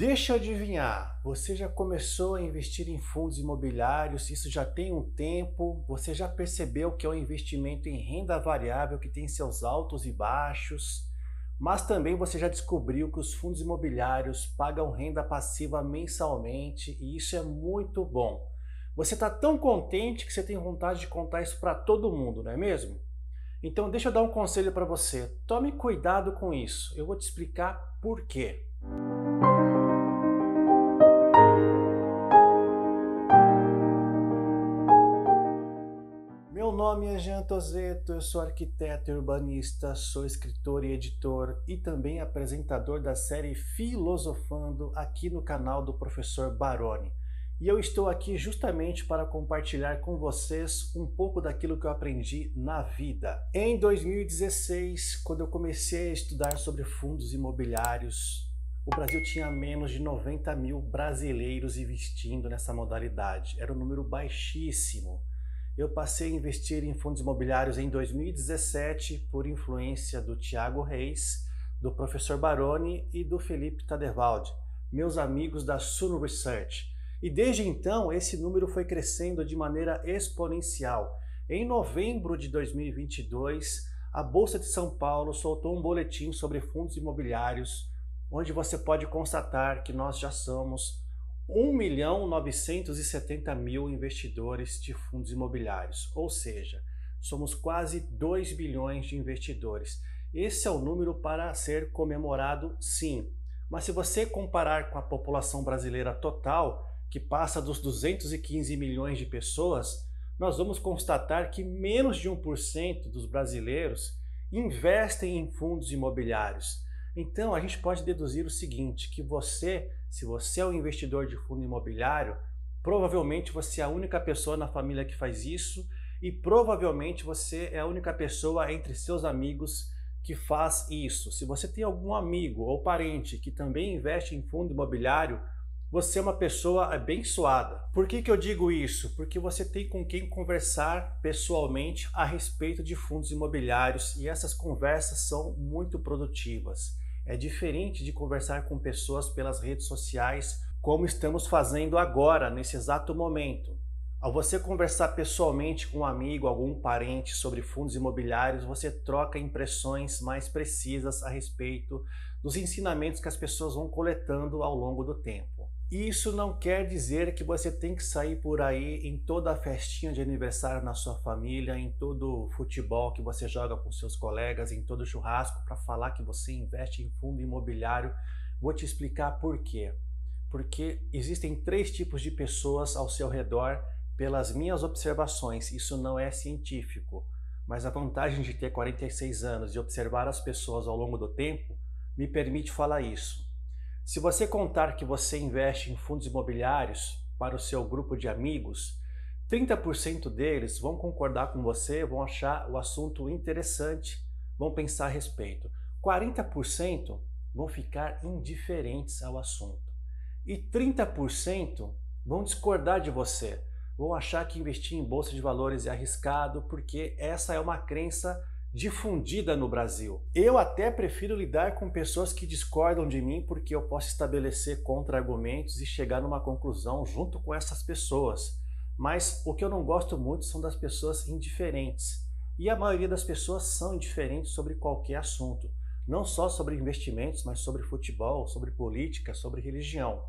Deixa eu adivinhar, você já começou a investir em fundos imobiliários, isso já tem um tempo, você já percebeu que é um investimento em renda variável que tem seus altos e baixos, mas também você já descobriu que os fundos imobiliários pagam renda passiva mensalmente e isso é muito bom. Você está tão contente que você tem vontade de contar isso para todo mundo, não é mesmo? Então deixa eu dar um conselho para você. Tome cuidado com isso. Eu vou te explicar por quê. Nome é Jean Tozeto, eu sou arquiteto e urbanista, sou escritor e editor e também apresentador da série Filosofando aqui no canal do professor Baroni. E eu estou aqui justamente para compartilhar com vocês um pouco daquilo que eu aprendi na vida. Em 2016, quando eu comecei a estudar sobre fundos imobiliários, o Brasil tinha menos de 90 mil brasileiros investindo nessa modalidade. Era um número baixíssimo. Eu passei a investir em fundos imobiliários em 2017 por influência do Tiago Reis, do professor Baroni e do Felipe Tadevald, meus amigos da Suno Research. E desde então, esse número foi crescendo de maneira exponencial. Em novembro de 2022, a Bolsa de São Paulo soltou um boletim sobre fundos imobiliários, onde você pode constatar que nós já somos 1 milhão 970 mil investidores de fundos imobiliários, ou seja, somos quase 2 bilhões de investidores. Esse é o número para ser comemorado, sim. Mas se você comparar com a população brasileira total, que passa dos 215 milhões de pessoas, nós vamos constatar que menos de 1% dos brasileiros investem em fundos imobiliários. Então a gente pode deduzir o seguinte, que você, se você é um investidor de fundo imobiliário, provavelmente você é a única pessoa na família que faz isso e provavelmente você é a única pessoa entre seus amigos que faz isso. Se você tem algum amigo ou parente que também investe em fundo imobiliário, você é uma pessoa abençoada. Por que, que eu digo isso? Porque você tem com quem conversar pessoalmente a respeito de fundos imobiliários e essas conversas são muito produtivas. É diferente de conversar com pessoas pelas redes sociais, como estamos fazendo agora, nesse exato momento. Ao você conversar pessoalmente com um amigo, algum parente sobre fundos imobiliários, você troca impressões mais precisas a respeito dos ensinamentos que as pessoas vão coletando ao longo do tempo. Isso não quer dizer que você tem que sair por aí em toda a festinha de aniversário na sua família, em todo futebol que você joga com seus colegas, em todo churrasco para falar que você investe em fundo imobiliário. Vou te explicar por quê. Porque existem três tipos de pessoas ao seu redor, pelas minhas observações. Isso não é científico, mas a vantagem de ter 46 anos e observar as pessoas ao longo do tempo me permite falar isso. Se você contar que você investe em fundos imobiliários para o seu grupo de amigos, 30% deles vão concordar com você, vão achar o assunto interessante, vão pensar a respeito. 40% vão ficar indiferentes ao assunto. E 30% vão discordar de você, vão achar que investir em bolsa de valores é arriscado, porque essa é uma crença difundida no Brasil. Eu até prefiro lidar com pessoas que discordam de mim porque eu posso estabelecer contra-argumentos e chegar numa conclusão junto com essas pessoas. Mas o que eu não gosto muito são das pessoas indiferentes. E a maioria das pessoas são indiferentes sobre qualquer assunto, não só sobre investimentos, mas sobre futebol, sobre política, sobre religião.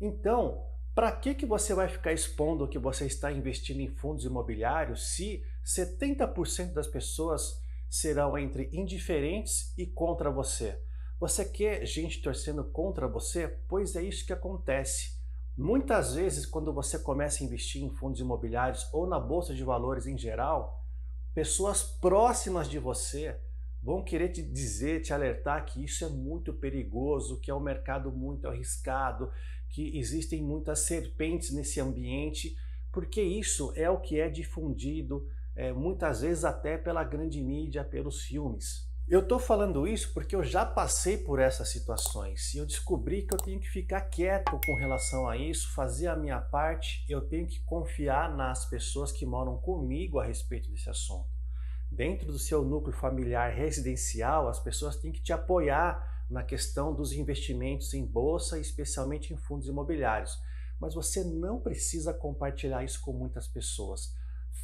Então, para que, que você vai ficar expondo que você está investindo em fundos imobiliários se 70% das pessoas serão entre indiferentes e contra você? Você quer gente torcendo contra você? Pois é isso que acontece. Muitas vezes, quando você começa a investir em fundos imobiliários ou na bolsa de valores em geral, pessoas próximas de você vão querer te dizer, te alertar que isso é muito perigoso, que é um mercado muito arriscado, que existem muitas serpentes nesse ambiente, porque isso é o que é difundido é, muitas vezes até pela grande mídia, pelos filmes. Eu estou falando isso porque eu já passei por essas situações e eu descobri que eu tenho que ficar quieto com relação a isso, fazer a minha parte, eu tenho que confiar nas pessoas que moram comigo a respeito desse assunto. Dentro do seu núcleo familiar residencial, as pessoas têm que te apoiar na questão dos investimentos em bolsa, especialmente em fundos imobiliários. Mas você não precisa compartilhar isso com muitas pessoas.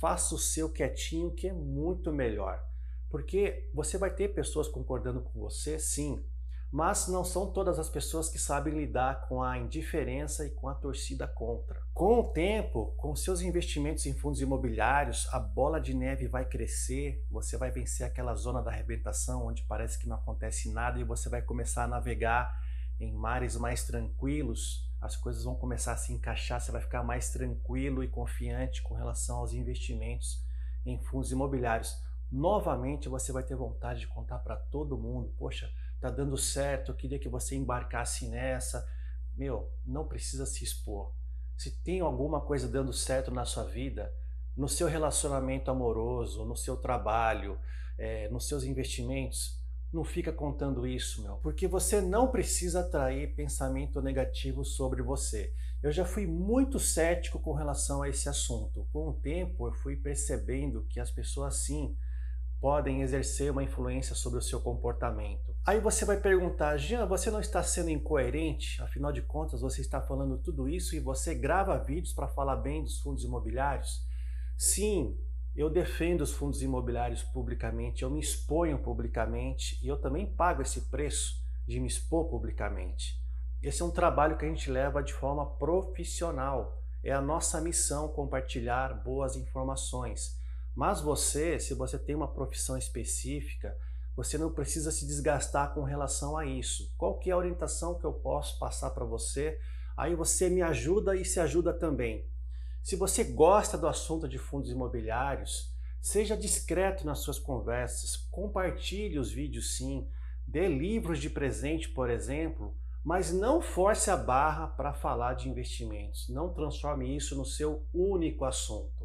Faça o seu quietinho, que é muito melhor. Porque você vai ter pessoas concordando com você, sim, mas não são todas as pessoas que sabem lidar com a indiferença e com a torcida contra. Com o tempo, com seus investimentos em fundos imobiliários, a bola de neve vai crescer, você vai vencer aquela zona da arrebentação onde parece que não acontece nada e você vai começar a navegar em mares mais tranquilos, as coisas vão começar a se encaixar, você vai ficar mais tranquilo e confiante com relação aos investimentos em fundos imobiliários. Novamente você vai ter vontade de contar para todo mundo, poxa, tá dando certo, eu queria que você embarcasse nessa. Meu, não precisa se expor. Se tem alguma coisa dando certo na sua vida, no seu relacionamento amoroso, no seu trabalho, é, nos seus investimentos, não fica contando isso, meu, porque você não precisa atrair pensamento negativo sobre você. Eu já fui muito cético com relação a esse assunto. Com o tempo, eu fui percebendo que as pessoas sim podem exercer uma influência sobre o seu comportamento. Aí você vai perguntar, Jean, você não está sendo incoerente? Afinal de contas, você está falando tudo isso e você grava vídeos para falar bem dos fundos imobiliários? Sim, eu defendo os fundos imobiliários publicamente, eu me exponho publicamente e eu também pago esse preço de me expor publicamente. Esse é um trabalho que a gente leva de forma profissional. É a nossa missão compartilhar boas informações. Mas você, se você tem uma profissão específica, você não precisa se desgastar com relação a isso. Qual que é a orientação que eu posso passar para você? Aí você me ajuda e se ajuda também. Se você gosta do assunto de fundos imobiliários, seja discreto nas suas conversas, compartilhe os vídeos sim, dê livros de presente, por exemplo, mas não force a barra para falar de investimentos. Não transforme isso no seu único assunto.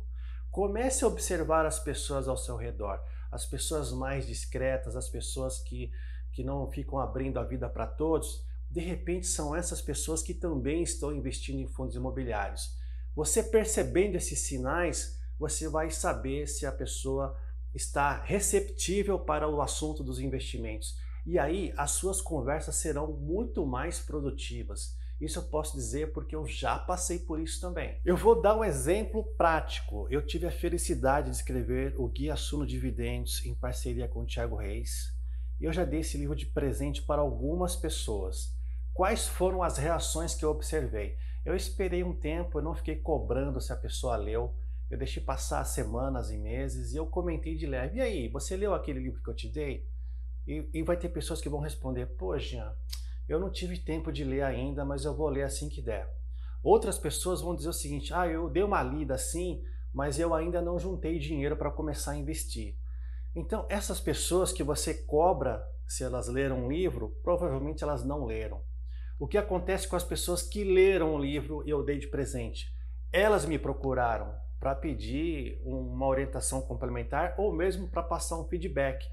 Comece a observar as pessoas ao seu redor, as pessoas mais discretas, as pessoas que, que não ficam abrindo a vida para todos. De repente, são essas pessoas que também estão investindo em fundos imobiliários. Você percebendo esses sinais, você vai saber se a pessoa está receptível para o assunto dos investimentos. E aí, as suas conversas serão muito mais produtivas. Isso eu posso dizer porque eu já passei por isso também. Eu vou dar um exemplo prático. Eu tive a felicidade de escrever o Guia Suno Dividendos em parceria com o Thiago Reis. E eu já dei esse livro de presente para algumas pessoas. Quais foram as reações que eu observei? Eu esperei um tempo, eu não fiquei cobrando se a pessoa leu. Eu deixei passar semanas e meses e eu comentei de leve. E aí, você leu aquele livro que eu te dei? E, e vai ter pessoas que vão responder: Pô, Jean, eu não tive tempo de ler ainda, mas eu vou ler assim que der. Outras pessoas vão dizer o seguinte: ah, eu dei uma lida assim, mas eu ainda não juntei dinheiro para começar a investir. Então, essas pessoas que você cobra se elas leram um livro, provavelmente elas não leram. O que acontece com as pessoas que leram o livro e eu dei de presente? Elas me procuraram para pedir uma orientação complementar ou mesmo para passar um feedback.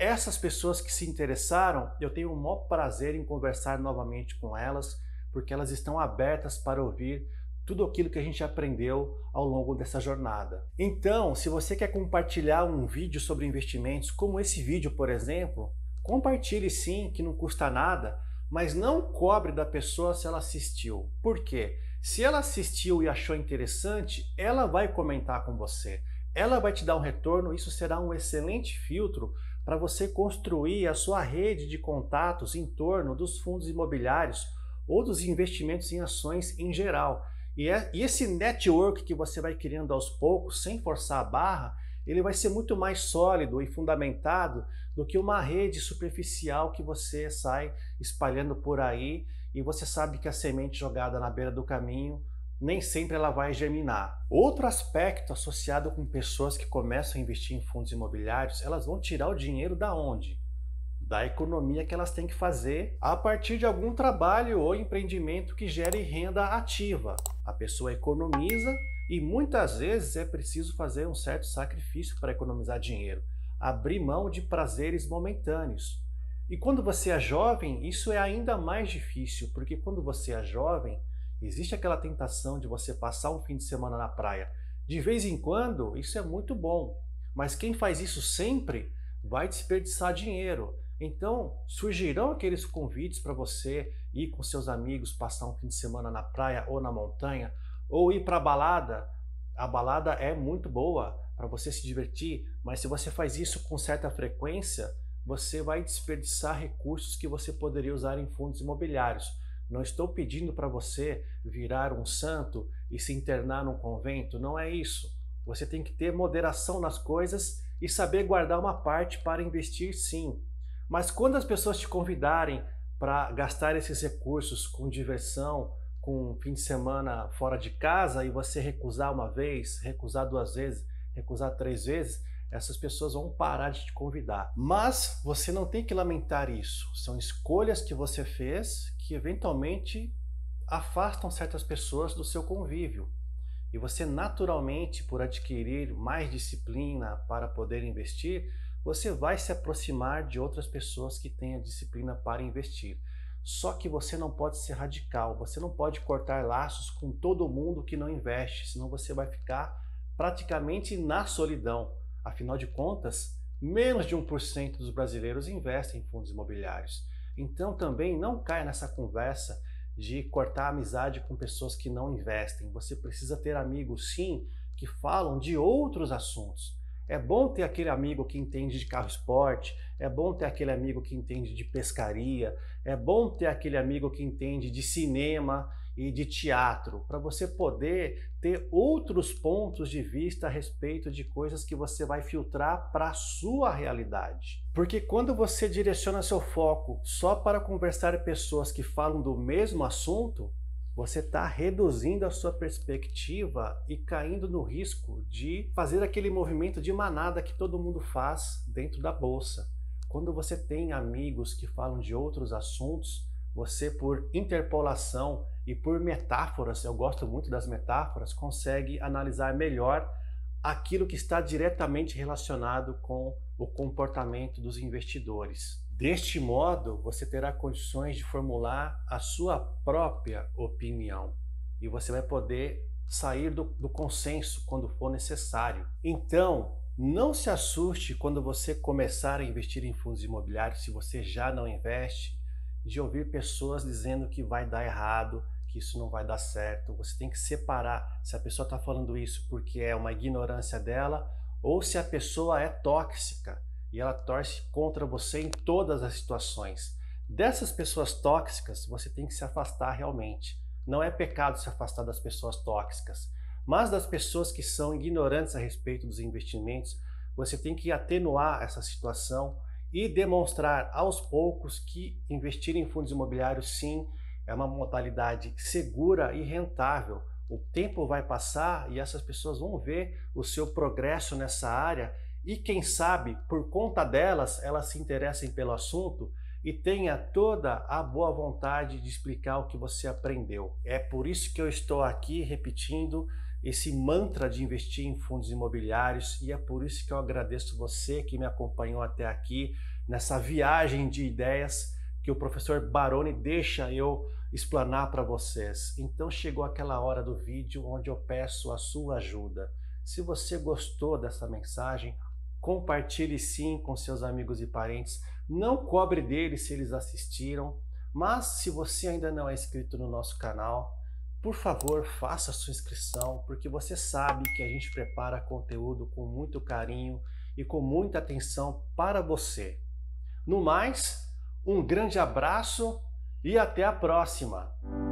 Essas pessoas que se interessaram, eu tenho o maior prazer em conversar novamente com elas, porque elas estão abertas para ouvir tudo aquilo que a gente aprendeu ao longo dessa jornada. Então, se você quer compartilhar um vídeo sobre investimentos, como esse vídeo, por exemplo, compartilhe sim, que não custa nada, mas não cobre da pessoa se ela assistiu. Por quê? Se ela assistiu e achou interessante, ela vai comentar com você. Ela vai te dar um retorno, isso será um excelente filtro para você construir a sua rede de contatos em torno dos fundos imobiliários ou dos investimentos em ações em geral. E, é, e esse network que você vai criando aos poucos, sem forçar a barra, ele vai ser muito mais sólido e fundamentado do que uma rede superficial que você sai espalhando por aí e você sabe que a semente jogada na beira do caminho nem sempre ela vai germinar. Outro aspecto associado com pessoas que começam a investir em fundos imobiliários, elas vão tirar o dinheiro da onde? Da economia que elas têm que fazer a partir de algum trabalho ou empreendimento que gere renda ativa. A pessoa economiza e muitas vezes é preciso fazer um certo sacrifício para economizar dinheiro, abrir mão de prazeres momentâneos. E quando você é jovem, isso é ainda mais difícil, porque quando você é jovem, Existe aquela tentação de você passar um fim de semana na praia. De vez em quando, isso é muito bom, mas quem faz isso sempre vai desperdiçar dinheiro. Então, surgirão aqueles convites para você ir com seus amigos passar um fim de semana na praia ou na montanha, ou ir para a balada. A balada é muito boa para você se divertir, mas se você faz isso com certa frequência, você vai desperdiçar recursos que você poderia usar em fundos imobiliários. Não estou pedindo para você virar um santo e se internar num convento, não é isso. Você tem que ter moderação nas coisas e saber guardar uma parte para investir sim. Mas quando as pessoas te convidarem para gastar esses recursos com diversão, com um fim de semana fora de casa e você recusar uma vez, recusar duas vezes, recusar três vezes, essas pessoas vão parar de te convidar. Mas você não tem que lamentar isso. São escolhas que você fez que eventualmente afastam certas pessoas do seu convívio. E você naturalmente, por adquirir mais disciplina para poder investir, você vai se aproximar de outras pessoas que têm a disciplina para investir. Só que você não pode ser radical, você não pode cortar laços com todo mundo que não investe, senão você vai ficar praticamente na solidão. Afinal de contas, menos de 1% dos brasileiros investem em fundos imobiliários. Então também não caia nessa conversa de cortar amizade com pessoas que não investem. Você precisa ter amigos, sim, que falam de outros assuntos. É bom ter aquele amigo que entende de carro esporte, é bom ter aquele amigo que entende de pescaria, é bom ter aquele amigo que entende de cinema e de teatro, para você poder ter outros pontos de vista a respeito de coisas que você vai filtrar para a sua realidade. Porque quando você direciona seu foco só para conversar pessoas que falam do mesmo assunto, você está reduzindo a sua perspectiva e caindo no risco de fazer aquele movimento de manada que todo mundo faz dentro da bolsa. Quando você tem amigos que falam de outros assuntos, você, por interpolação e por metáforas, eu gosto muito das metáforas, consegue analisar melhor aquilo que está diretamente relacionado com o comportamento dos investidores. Deste modo, você terá condições de formular a sua própria opinião e você vai poder sair do, do, consenso quando for necessário. Então, não se assuste quando você começar a investir em fundos imobiliários, se você já não investe, de ouvir pessoas dizendo que vai dar errado, que isso não vai dar certo. Você tem que separar se a pessoa está falando isso porque é uma ignorância dela ou se a pessoa é tóxica e ela torce contra você em todas as situações. Dessas pessoas tóxicas, você tem que se afastar realmente. Não é pecado se afastar das pessoas tóxicas, mas das pessoas que são ignorantes a respeito dos investimentos, você tem que atenuar essa situação e demonstrar aos poucos que investir em fundos imobiliários sim é uma modalidade segura e rentável. O tempo vai passar e essas pessoas vão ver o seu progresso nessa área e quem sabe, por conta delas, elas se interessem pelo assunto e tenha toda a boa vontade de explicar o que você aprendeu. É por isso que eu estou aqui repetindo esse mantra de investir em fundos imobiliários e é por isso que eu agradeço você que me acompanhou até aqui nessa viagem de ideias que o professor Baroni deixa eu explanar para vocês. Então chegou aquela hora do vídeo onde eu peço a sua ajuda. Se você gostou dessa mensagem, Compartilhe sim com seus amigos e parentes. Não cobre deles se eles assistiram. Mas se você ainda não é inscrito no nosso canal, por favor, faça sua inscrição, porque você sabe que a gente prepara conteúdo com muito carinho e com muita atenção para você. No mais, um grande abraço e até a próxima!